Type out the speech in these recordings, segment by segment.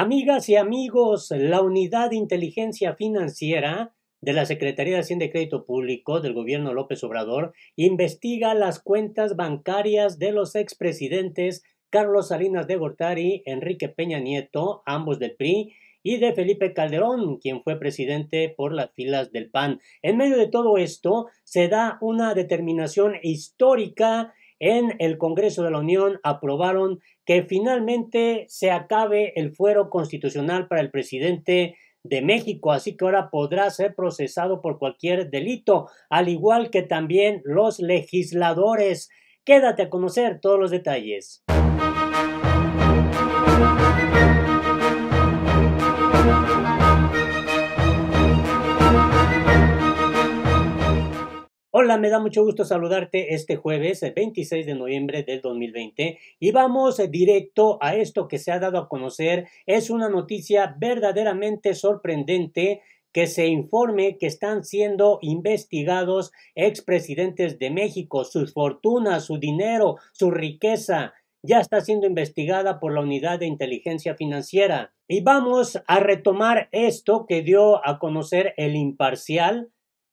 Amigas y amigos, la Unidad de Inteligencia Financiera de la Secretaría de Hacienda y Crédito Público del gobierno López Obrador investiga las cuentas bancarias de los expresidentes Carlos Salinas de Gortari, Enrique Peña Nieto, ambos del PRI, y de Felipe Calderón, quien fue presidente por las filas del PAN. En medio de todo esto, se da una determinación histórica en el Congreso de la Unión aprobaron que finalmente se acabe el fuero constitucional para el presidente de México, así que ahora podrá ser procesado por cualquier delito, al igual que también los legisladores. Quédate a conocer todos los detalles. Hola, me da mucho gusto saludarte este jueves 26 de noviembre del 2020 y vamos directo a esto que se ha dado a conocer. Es una noticia verdaderamente sorprendente que se informe que están siendo investigados expresidentes de México, sus fortunas, su dinero, su riqueza. Ya está siendo investigada por la Unidad de Inteligencia Financiera. Y vamos a retomar esto que dio a conocer el imparcial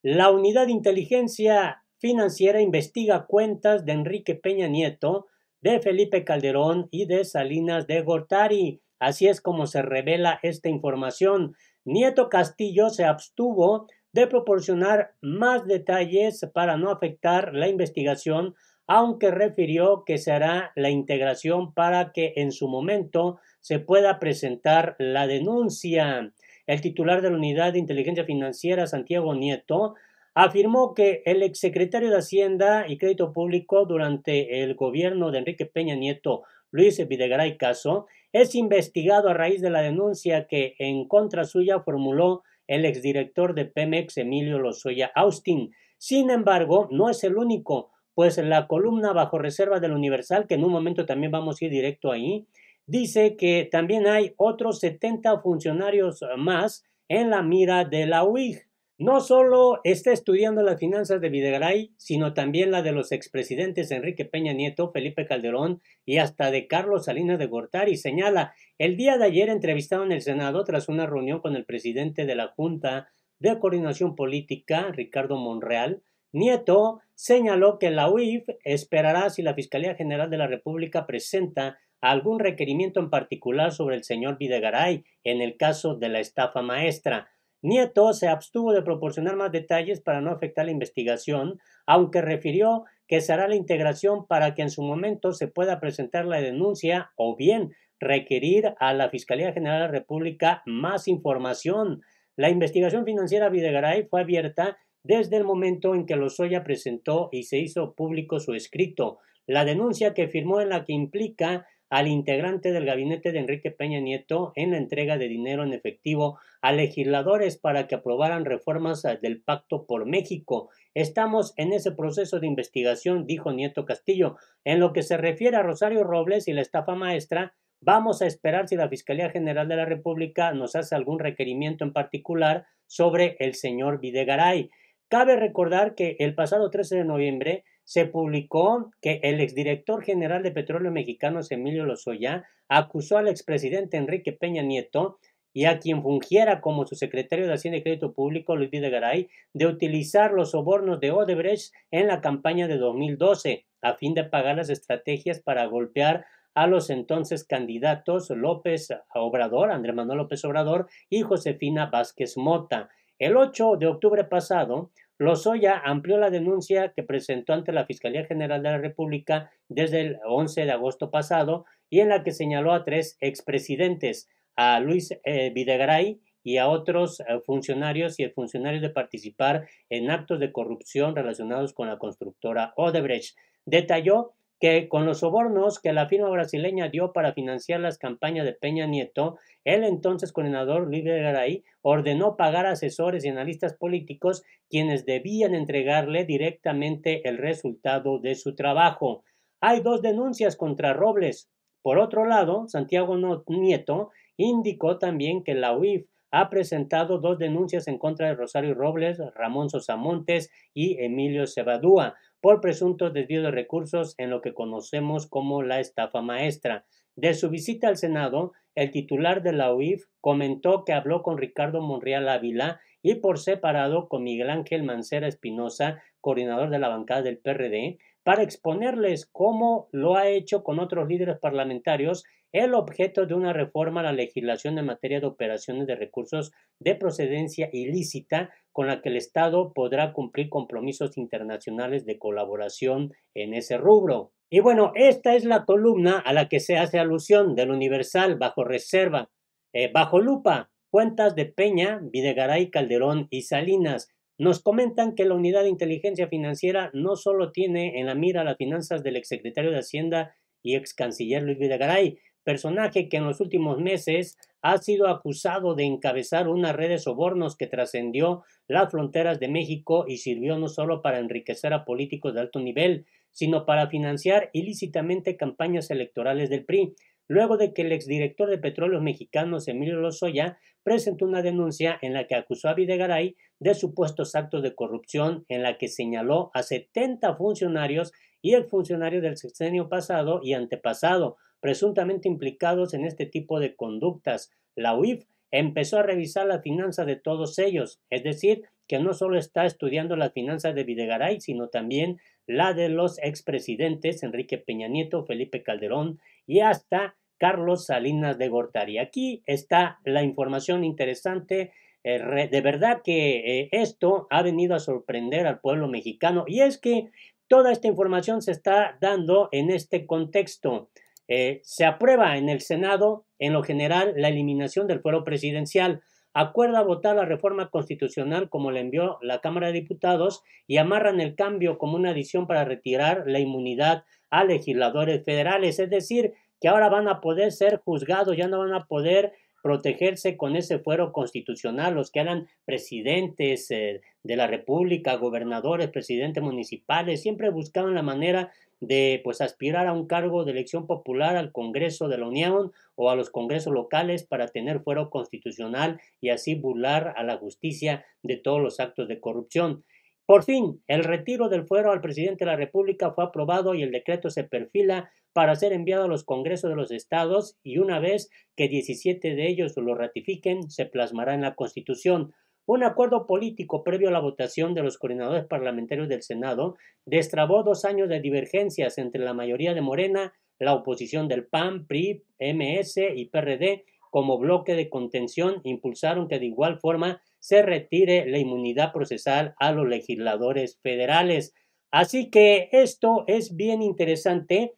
la Unidad de Inteligencia Financiera investiga cuentas de Enrique Peña Nieto, de Felipe Calderón y de Salinas de Gortari. Así es como se revela esta información. Nieto Castillo se abstuvo de proporcionar más detalles para no afectar la investigación, aunque refirió que se hará la integración para que en su momento se pueda presentar la denuncia. El titular de la Unidad de Inteligencia Financiera, Santiago Nieto, afirmó que el exsecretario de Hacienda y Crédito Público durante el gobierno de Enrique Peña Nieto, Luis Videgaray Caso, es investigado a raíz de la denuncia que en contra suya formuló el exdirector de Pemex, Emilio Lozoya Austin. Sin embargo, no es el único, pues la columna bajo reserva del Universal, que en un momento también vamos a ir directo ahí, dice que también hay otros 70 funcionarios más en la mira de la UIG. No solo está estudiando las finanzas de Videgaray, sino también la de los expresidentes Enrique Peña Nieto, Felipe Calderón y hasta de Carlos Salinas de Gortari. Señala, el día de ayer entrevistado en el Senado tras una reunión con el presidente de la Junta de Coordinación Política, Ricardo Monreal, Nieto señaló que la UIF esperará si la Fiscalía General de la República presenta algún requerimiento en particular sobre el señor Videgaray en el caso de la estafa maestra. Nieto se abstuvo de proporcionar más detalles para no afectar la investigación, aunque refirió que se hará la integración para que en su momento se pueda presentar la denuncia o bien requerir a la Fiscalía General de la República más información. La investigación financiera Videgaray fue abierta desde el momento en que Lozoya presentó y se hizo público su escrito. La denuncia que firmó en la que implica al integrante del gabinete de Enrique Peña Nieto en la entrega de dinero en efectivo a legisladores para que aprobaran reformas eh, del Pacto por México. Estamos en ese proceso de investigación, dijo Nieto Castillo. En lo que se refiere a Rosario Robles y la estafa maestra, vamos a esperar si la Fiscalía General de la República nos hace algún requerimiento en particular sobre el señor Videgaray. Cabe recordar que el pasado 13 de noviembre se publicó que el exdirector general de Petróleo Mexicanos, Emilio Lozoya, acusó al expresidente Enrique Peña Nieto y a quien fungiera como su secretario de Hacienda y Crédito Público, Luis Videgaray, de utilizar los sobornos de Odebrecht en la campaña de 2012, a fin de pagar las estrategias para golpear a los entonces candidatos López Obrador, Andrés Manuel López Obrador y Josefina Vázquez Mota. El 8 de octubre pasado, Lozoya amplió la denuncia que presentó ante la Fiscalía General de la República desde el 11 de agosto pasado y en la que señaló a tres expresidentes, a Luis eh, Videgaray y a otros eh, funcionarios y funcionarios de participar en actos de corrupción relacionados con la constructora Odebrecht. Detalló que con los sobornos que la firma brasileña dio para financiar las campañas de Peña Nieto, el entonces coordinador Luis Garay ordenó pagar asesores y analistas políticos quienes debían entregarle directamente el resultado de su trabajo. Hay dos denuncias contra Robles. Por otro lado, Santiago Nieto indicó también que la UIF ha presentado dos denuncias en contra de Rosario Robles, Ramón Sosamontes y Emilio Cebadúa por presuntos desvíos de recursos en lo que conocemos como la estafa maestra. De su visita al Senado, el titular de la UIF comentó que habló con Ricardo Monreal Ávila y por separado con Miguel Ángel Mancera Espinosa, coordinador de la bancada del PRD, para exponerles cómo lo ha hecho con otros líderes parlamentarios el objeto de una reforma a la legislación en materia de operaciones de recursos de procedencia ilícita con la que el Estado podrá cumplir compromisos internacionales de colaboración en ese rubro. Y bueno, esta es la columna a la que se hace alusión del Universal bajo reserva, eh, bajo lupa, cuentas de Peña, Videgaray, Calderón y Salinas. Nos comentan que la unidad de inteligencia financiera no solo tiene en la mira las finanzas del exsecretario de Hacienda y ex canciller Luis Videgaray, personaje que en los últimos meses ha sido acusado de encabezar una red de sobornos que trascendió las fronteras de México y sirvió no solo para enriquecer a políticos de alto nivel, sino para financiar ilícitamente campañas electorales del PRI, luego de que el exdirector de Petróleos Mexicanos, Emilio Lozoya, presentó una denuncia en la que acusó a Videgaray de supuestos actos de corrupción en la que señaló a 70 funcionarios y el funcionario del sexenio pasado y antepasado, presuntamente implicados en este tipo de conductas. La UIF empezó a revisar las finanzas de todos ellos, es decir, que no solo está estudiando las finanzas de Videgaray, sino también la de los expresidentes Enrique Peña Nieto, Felipe Calderón y hasta Carlos Salinas de Gortari. Aquí está la información interesante. Eh, de verdad que eh, esto ha venido a sorprender al pueblo mexicano y es que toda esta información se está dando en este contexto. Eh, se aprueba en el Senado, en lo general, la eliminación del fuero presidencial. Acuerda votar la reforma constitucional como la envió la Cámara de Diputados y amarran el cambio como una adición para retirar la inmunidad a legisladores federales. Es decir, que ahora van a poder ser juzgados, ya no van a poder protegerse con ese fuero constitucional, los que eran presidentes eh, de la República, gobernadores, presidentes municipales, siempre buscaban la manera de pues aspirar a un cargo de elección popular al Congreso de la Unión o a los congresos locales para tener fuero constitucional y así burlar a la justicia de todos los actos de corrupción. Por fin, el retiro del fuero al presidente de la República fue aprobado y el decreto se perfila para ser enviado a los congresos de los estados y una vez que 17 de ellos lo ratifiquen, se plasmará en la Constitución. Un acuerdo político previo a la votación de los coordinadores parlamentarios del Senado destrabó dos años de divergencias entre la mayoría de Morena, la oposición del PAN, PRI, MS y PRD como bloque de contención impulsaron que de igual forma se retire la inmunidad procesal a los legisladores federales. Así que esto es bien interesante.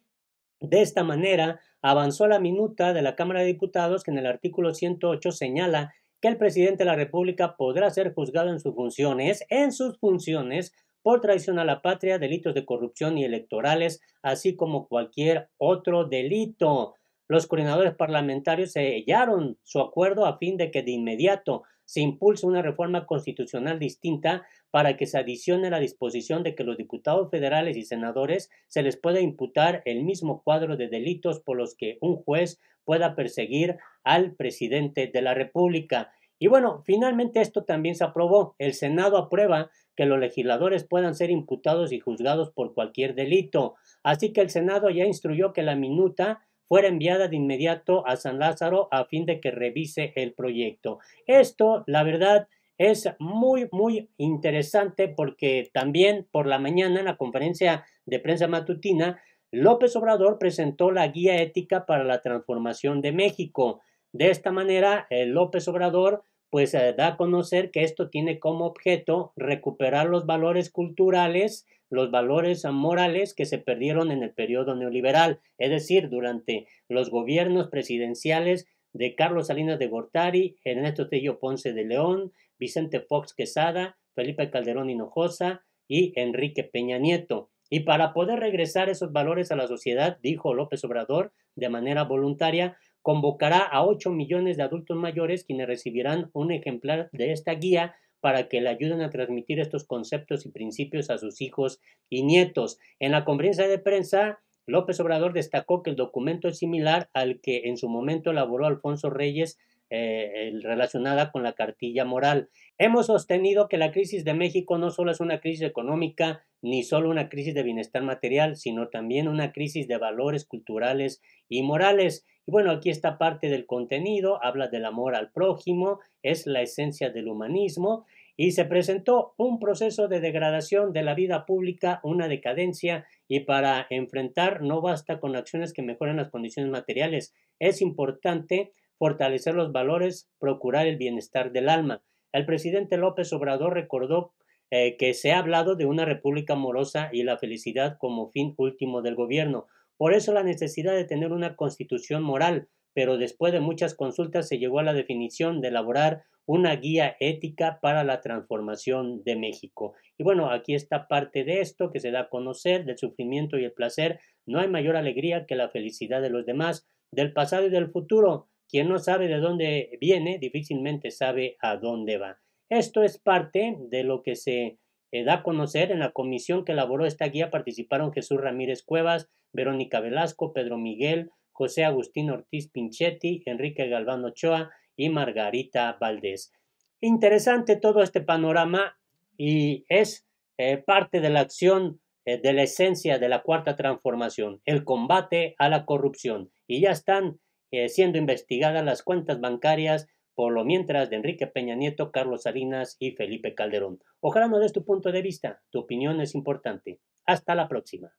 De esta manera avanzó la minuta de la Cámara de Diputados que en el artículo 108 señala que el presidente de la República podrá ser juzgado en sus funciones, en sus funciones, por traición a la patria, delitos de corrupción y electorales, así como cualquier otro delito. Los coordinadores parlamentarios sellaron su acuerdo a fin de que de inmediato se impulse una reforma constitucional distinta para que se adicione la disposición de que los diputados federales y senadores se les pueda imputar el mismo cuadro de delitos por los que un juez pueda perseguir al presidente de la República. Y bueno, finalmente esto también se aprobó. El Senado aprueba que los legisladores puedan ser imputados y juzgados por cualquier delito. Así que el Senado ya instruyó que la minuta fuera enviada de inmediato a San Lázaro a fin de que revise el proyecto. Esto, la verdad, es muy, muy interesante porque también por la mañana en la conferencia de prensa matutina López Obrador presentó la guía ética para la transformación de México. De esta manera, López Obrador pues da a conocer que esto tiene como objeto recuperar los valores culturales, los valores morales que se perdieron en el periodo neoliberal, es decir, durante los gobiernos presidenciales de Carlos Salinas de Gortari, Ernesto Tello Ponce de León, Vicente Fox Quesada, Felipe Calderón Hinojosa y Enrique Peña Nieto. Y para poder regresar esos valores a la sociedad, dijo López Obrador, de manera voluntaria, convocará a 8 millones de adultos mayores quienes recibirán un ejemplar de esta guía para que le ayuden a transmitir estos conceptos y principios a sus hijos y nietos. En la conferencia de prensa, López Obrador destacó que el documento es similar al que en su momento elaboró Alfonso Reyes eh, relacionada con la cartilla moral. Hemos sostenido que la crisis de México no solo es una crisis económica, ni solo una crisis de bienestar material, sino también una crisis de valores culturales y morales. Y bueno, aquí está parte del contenido, habla del amor al prójimo, es la esencia del humanismo y se presentó un proceso de degradación de la vida pública, una decadencia y para enfrentar no basta con acciones que mejoren las condiciones materiales, es importante fortalecer los valores, procurar el bienestar del alma. El presidente López Obrador recordó eh, que se ha hablado de una república amorosa y la felicidad como fin último del gobierno. Por eso la necesidad de tener una constitución moral, pero después de muchas consultas se llegó a la definición de elaborar una guía ética para la transformación de México. Y bueno, aquí está parte de esto que se da a conocer, del sufrimiento y el placer. No hay mayor alegría que la felicidad de los demás, del pasado y del futuro. Quien no sabe de dónde viene, difícilmente sabe a dónde va. Esto es parte de lo que se eh, da a conocer en la comisión que elaboró esta guía participaron Jesús Ramírez Cuevas, Verónica Velasco, Pedro Miguel, José Agustín Ortiz Pinchetti, Enrique Galván Ochoa y Margarita Valdés. Interesante todo este panorama y es eh, parte de la acción eh, de la esencia de la cuarta transformación, el combate a la corrupción. Y ya están siendo investigadas las cuentas bancarias por lo mientras de Enrique Peña Nieto, Carlos Salinas y Felipe Calderón. Ojalá no des tu punto de vista, tu opinión es importante. Hasta la próxima.